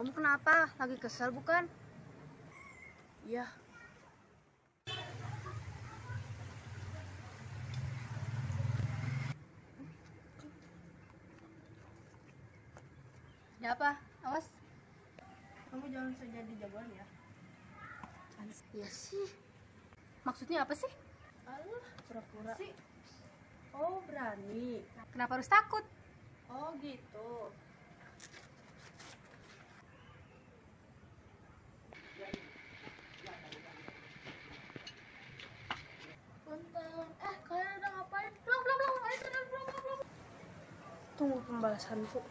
Kamu kenapa? Lagi kesel bukan? Iya. Ada apa? Awas. Kamu jangan sejadi jagoan ya. Iya sih. Maksudnya apa sih? Alah, pura-pura. Sih. Oh, berani. Kenapa harus takut? Oh, gitu. Itong pambasan po.